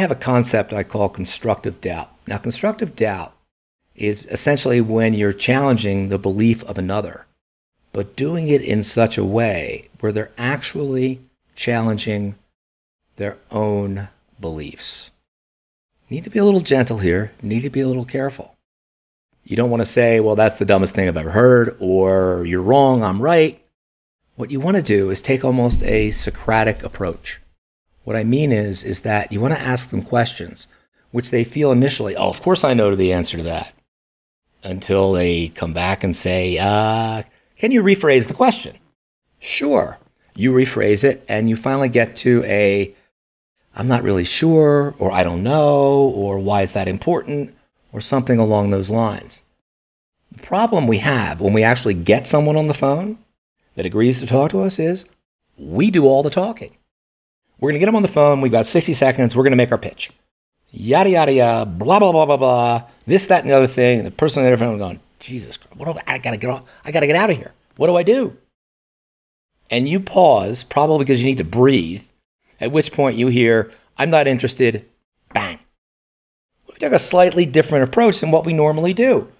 have a concept I call constructive doubt. Now, constructive doubt is essentially when you're challenging the belief of another, but doing it in such a way where they're actually challenging their own beliefs. Need to be a little gentle here, need to be a little careful. You don't want to say, well, that's the dumbest thing I've ever heard, or you're wrong, I'm right. What you want to do is take almost a Socratic approach. What I mean is, is that you want to ask them questions which they feel initially, oh, of course I know the answer to that. Until they come back and say, uh, can you rephrase the question? Sure. You rephrase it and you finally get to a, I'm not really sure, or I don't know, or why is that important, or something along those lines. The problem we have when we actually get someone on the phone that agrees to talk to us is we do all the talking. We're going to get them on the phone. We've got 60 seconds. We're going to make our pitch. Yada, yada, yada, blah, blah, blah, blah, blah. This, that, and the other thing. And the person on the other phone going, Jesus, what do I, I got to get off. I got to get out of here. What do I do? And you pause, probably because you need to breathe, at which point you hear, I'm not interested. Bang. We take a slightly different approach than what we normally do.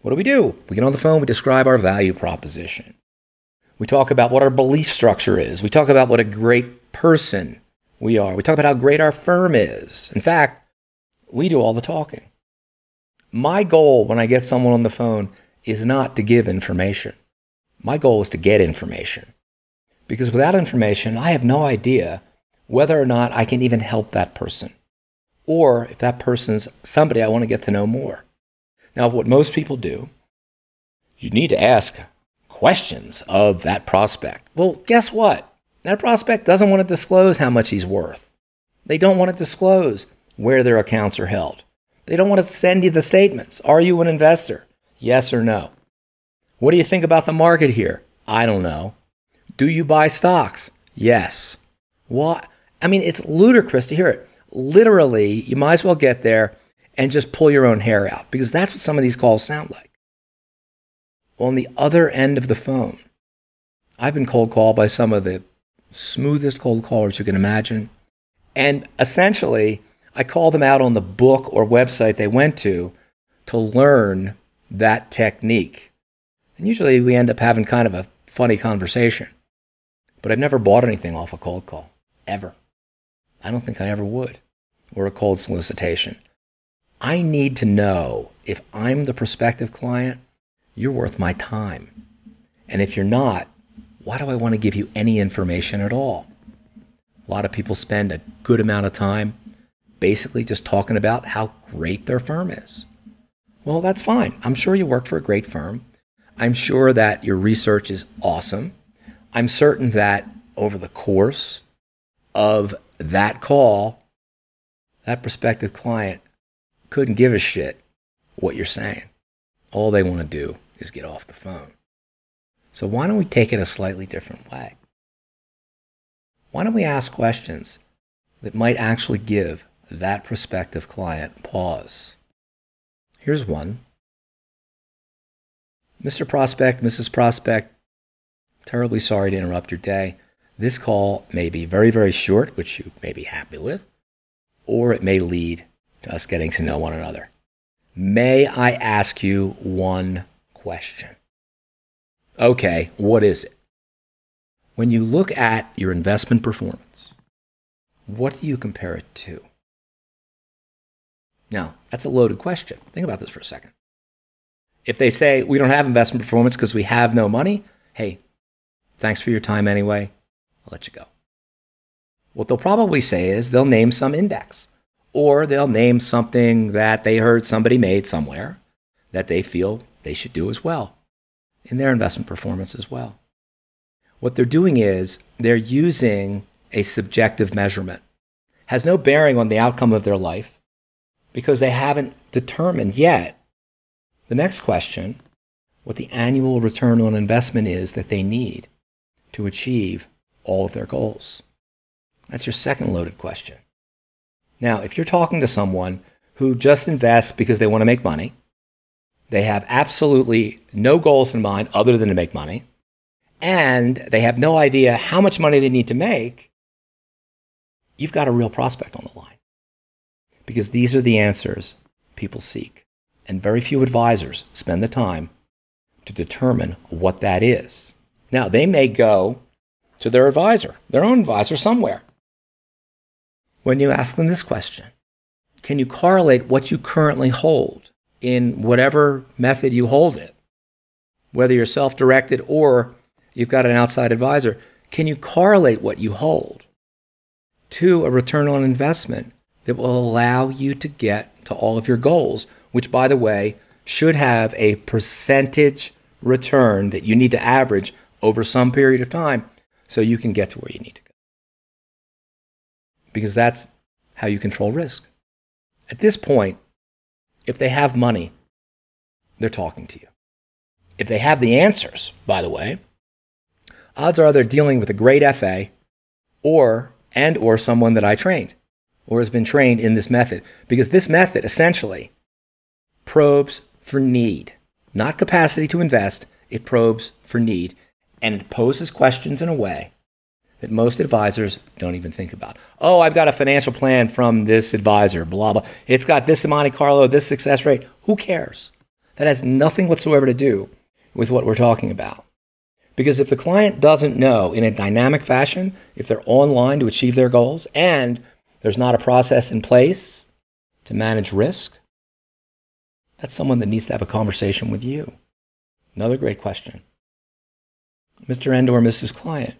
What do we do? We get on the phone, we describe our value proposition. We talk about what our belief structure is. We talk about what a great person we are. We talk about how great our firm is. In fact, we do all the talking. My goal when I get someone on the phone is not to give information. My goal is to get information. Because without information, I have no idea whether or not I can even help that person. Or if that person's somebody I want to get to know more. Now, what most people do, you need to ask questions of that prospect. Well, guess what? That prospect doesn't want to disclose how much he's worth. They don't want to disclose where their accounts are held. They don't want to send you the statements. Are you an investor? Yes or no? What do you think about the market here? I don't know. Do you buy stocks? Yes. What? I mean, it's ludicrous to hear it. Literally, you might as well get there and just pull your own hair out because that's what some of these calls sound like. On the other end of the phone, I've been cold called by some of the smoothest cold callers you can imagine. And essentially, I call them out on the book or website they went to to learn that technique. And usually we end up having kind of a funny conversation. But I've never bought anything off a cold call, ever. I don't think I ever would, or a cold solicitation. I need to know if I'm the prospective client, you're worth my time. And if you're not, why do I want to give you any information at all? A lot of people spend a good amount of time basically just talking about how great their firm is. Well, that's fine. I'm sure you work for a great firm. I'm sure that your research is awesome. I'm certain that over the course of that call, that prospective client couldn't give a shit what you're saying. All they want to do is get off the phone. So why don't we take it a slightly different way? Why don't we ask questions that might actually give that prospective client pause? Here's one. Mr. Prospect, Mrs. Prospect, terribly sorry to interrupt your day. This call may be very, very short, which you may be happy with, or it may lead to us getting to know one another. May I ask you one question? Okay, what is it? When you look at your investment performance, what do you compare it to? Now, that's a loaded question. Think about this for a second. If they say we don't have investment performance because we have no money, hey, thanks for your time anyway. I'll let you go. What they'll probably say is they'll name some index or they'll name something that they heard somebody made somewhere that they feel they should do as well in their investment performance as well. What they're doing is they're using a subjective measurement. Has no bearing on the outcome of their life because they haven't determined yet the next question what the annual return on investment is that they need to achieve all of their goals. That's your second loaded question. Now, if you're talking to someone who just invests because they want to make money, they have absolutely no goals in mind other than to make money. And they have no idea how much money they need to make. You've got a real prospect on the line. because these are the answers people seek. And very few advisors spend the time to determine what that is. Now, they may go to their advisor, their own advisor somewhere. When you ask them this question, can you correlate what you currently hold in whatever method you hold it, whether you're self directed or you've got an outside advisor? Can you correlate what you hold to a return on investment that will allow you to get to all of your goals, which, by the way, should have a percentage return that you need to average over some period of time so you can get to where you need to go. Because that's how you control risk. At this point, if they have money, they're talking to you. If they have the answers, by the way, odds are they're dealing with a great FA or and or someone that I trained or has been trained in this method. Because this method essentially probes for need, not capacity to invest, it probes for need. And it poses questions in a way that most advisors don't even think about. Oh, I've got a financial plan from this advisor, blah, blah. It's got this Monte Carlo, this success rate. Who cares? That has nothing whatsoever to do with what we're talking about. Because if the client doesn't know in a dynamic fashion if they're online to achieve their goals and there's not a process in place to manage risk, that's someone that needs to have a conversation with you. Another great question. Mr. and or Mrs. Client,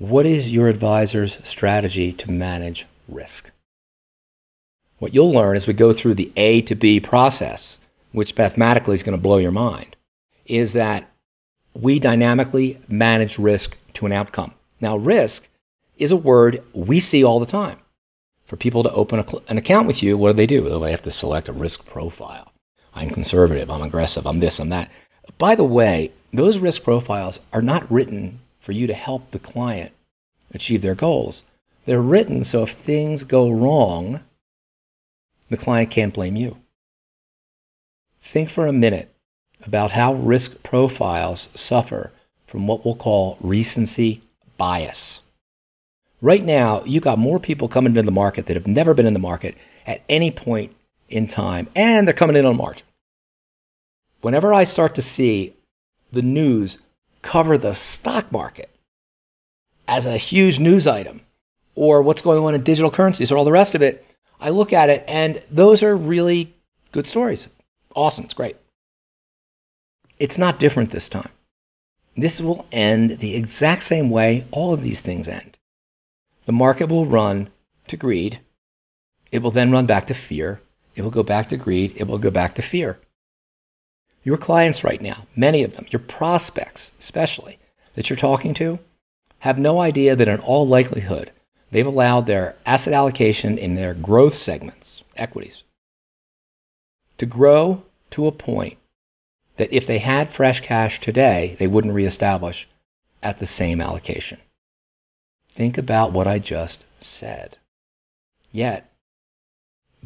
what is your advisor's strategy to manage risk? What you'll learn as we go through the A to B process, which mathematically is going to blow your mind, is that we dynamically manage risk to an outcome. Now, risk is a word we see all the time. For people to open a, an account with you, what do they do? They have to select a risk profile. I'm conservative, I'm aggressive, I'm this, I'm that. By the way, those risk profiles are not written for you to help the client achieve their goals. They're written so if things go wrong, the client can't blame you. Think for a minute about how risk profiles suffer from what we'll call recency bias. Right now, you've got more people coming into the market that have never been in the market at any point in time, and they're coming in on margin. Whenever I start to see the news cover the stock market as a huge news item, or what's going on in digital currencies, or all the rest of it, I look at it, and those are really good stories. Awesome, it's great. It's not different this time. This will end the exact same way all of these things end the market will run to greed. It will then run back to fear. It will go back to greed. It will go back to fear. Your clients right now, many of them, your prospects especially, that you're talking to, have no idea that in all likelihood, they've allowed their asset allocation in their growth segments, equities, to grow to a point that if they had fresh cash today, they wouldn't reestablish at the same allocation. Think about what I just said. Yet,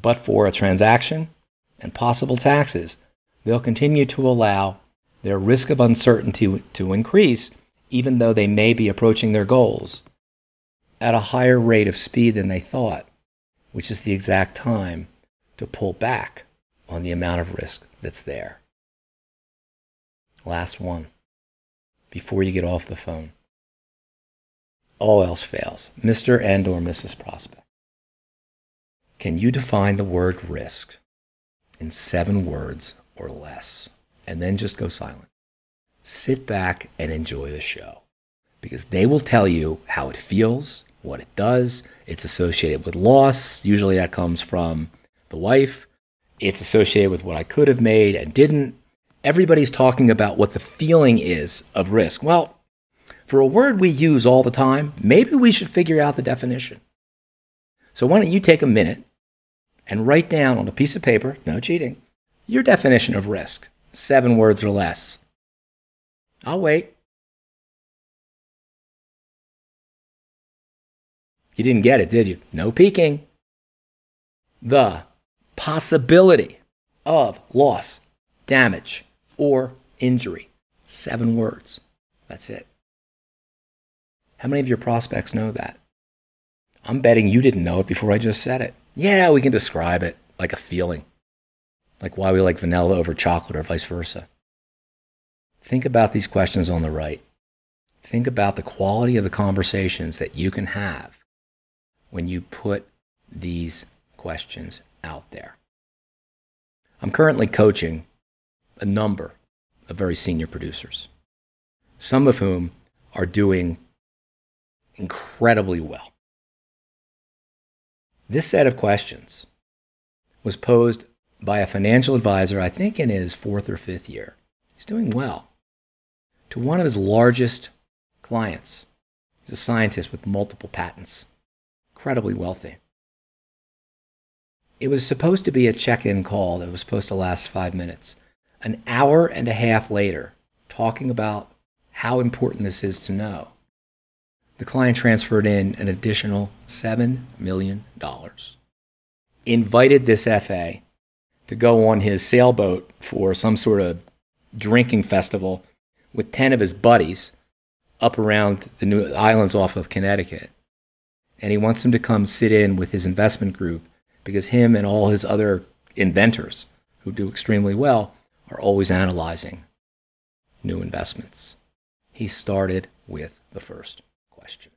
but for a transaction and possible taxes, they'll continue to allow their risk of uncertainty to increase, even though they may be approaching their goals at a higher rate of speed than they thought, which is the exact time to pull back on the amount of risk that's there. Last one before you get off the phone all else fails, Mr. and or Mrs. Prospect. Can you define the word risk in seven words or less and then just go silent? Sit back and enjoy the show because they will tell you how it feels, what it does. It's associated with loss. Usually that comes from the wife. It's associated with what I could have made and didn't. Everybody's talking about what the feeling is of risk. Well, for a word we use all the time, maybe we should figure out the definition. So why don't you take a minute and write down on a piece of paper, no cheating, your definition of risk, seven words or less. I'll wait. You didn't get it, did you? No peeking. The possibility of loss, damage, or injury. Seven words. That's it. How many of your prospects know that? I'm betting you didn't know it before I just said it. Yeah, we can describe it like a feeling, like why we like vanilla over chocolate or vice versa. Think about these questions on the right. Think about the quality of the conversations that you can have when you put these questions out there. I'm currently coaching a number of very senior producers, some of whom are doing incredibly well. This set of questions was posed by a financial advisor, I think in his fourth or fifth year. He's doing well. To one of his largest clients. He's a scientist with multiple patents, incredibly wealthy. It was supposed to be a check in call that was supposed to last five minutes. An hour and a half later, talking about how important this is to know, the client transferred in an additional $7 million. Invited this FA to go on his sailboat for some sort of drinking festival with 10 of his buddies up around the new islands off of Connecticut. And he wants him to come sit in with his investment group because him and all his other inventors who do extremely well are always analyzing new investments. He started with the first question.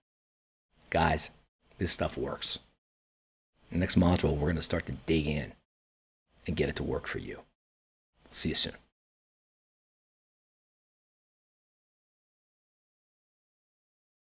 Guys, this stuff works. The next module, we're going to start to dig in and get it to work for you. See you soon.